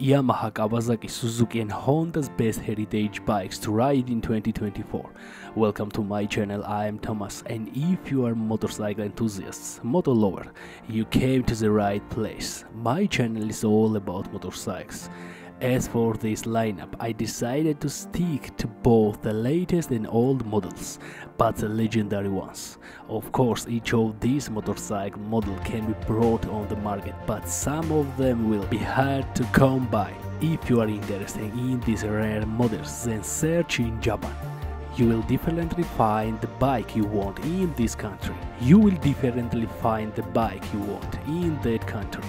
Yamaha, Kawasaki, Suzuki and Honda's best heritage bikes to ride in 2024. Welcome to my channel, I am Thomas and if you are motorcycle enthusiasts, motor lover, you came to the right place. My channel is all about motorcycles. As for this lineup, I decided to stick to both the latest and old models, but the legendary ones. Of course, each of these motorcycle model can be brought on the market, but some of them will be hard to come by. If you are interested in these rare models, then search in Japan. You will differently find the bike you want in this country. You will differently find the bike you want in that country.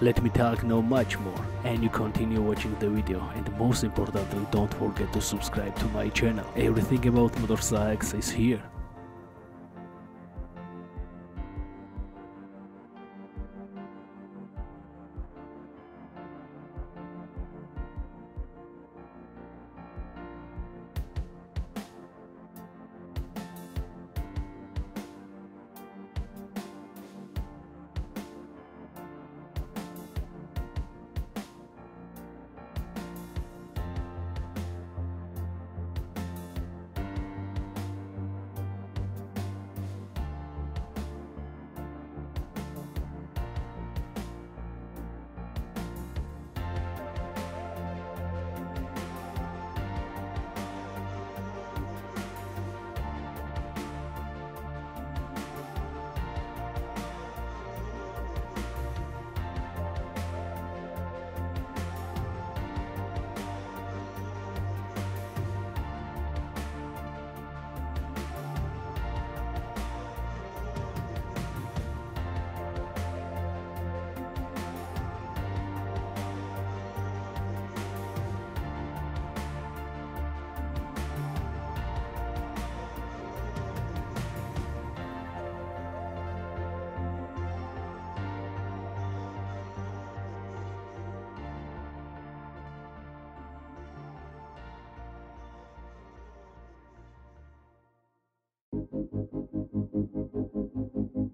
Let me talk no much more and you continue watching the video and most importantly don't forget to subscribe to my channel. Everything about motorcycles is here. Thank you.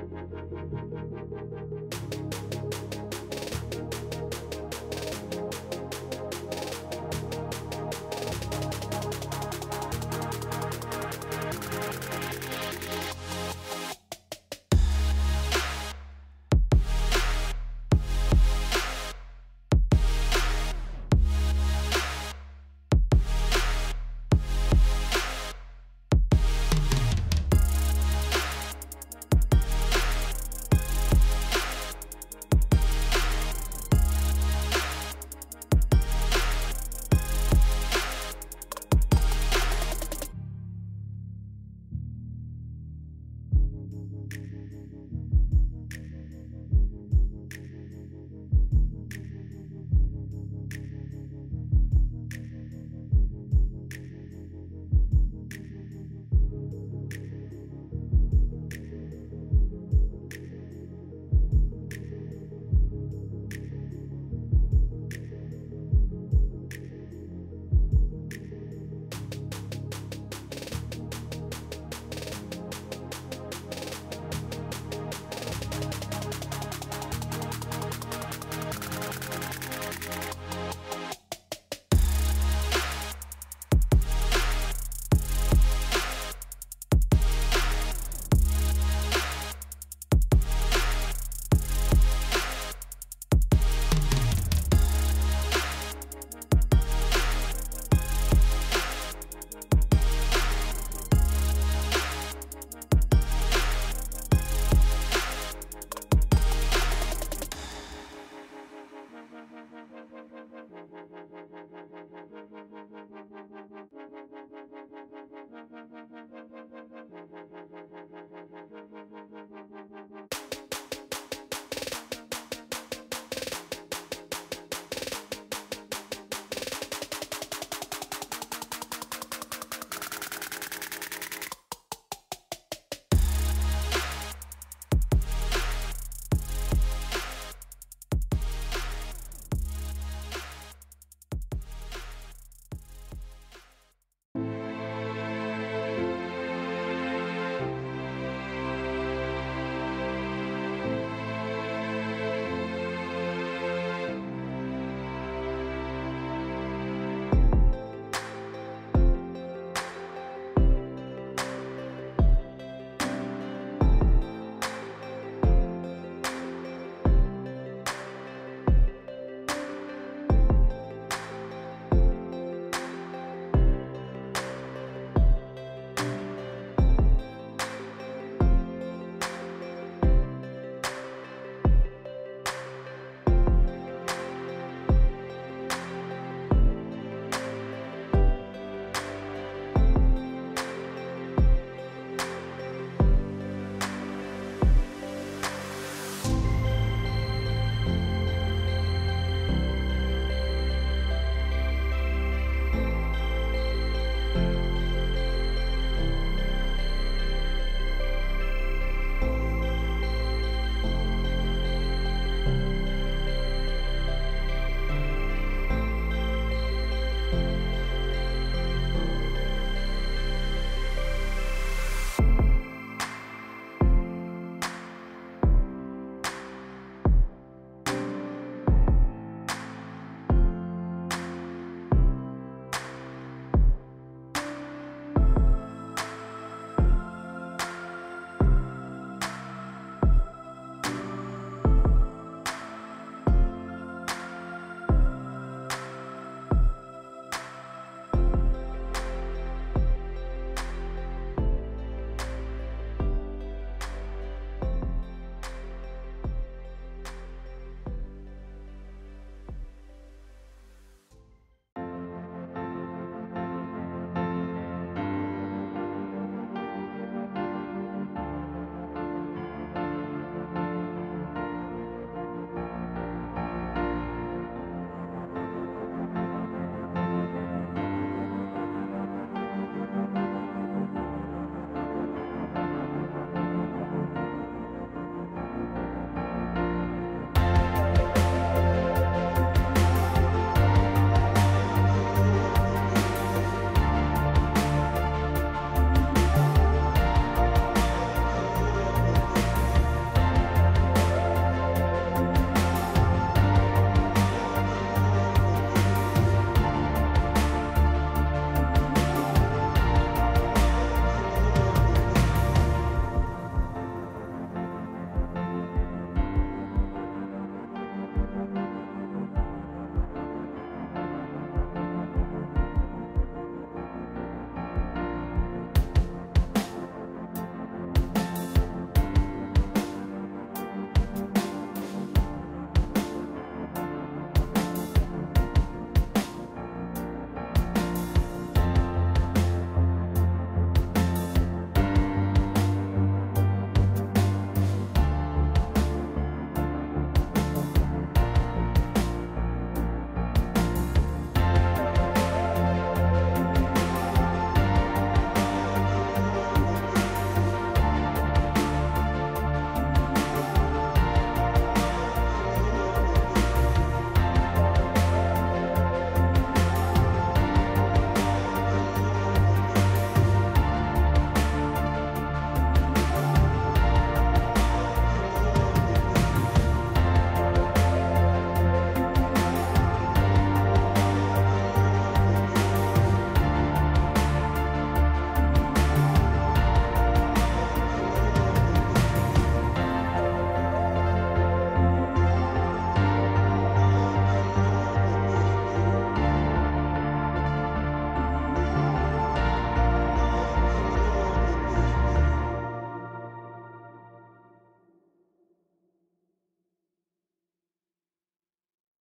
Thank you.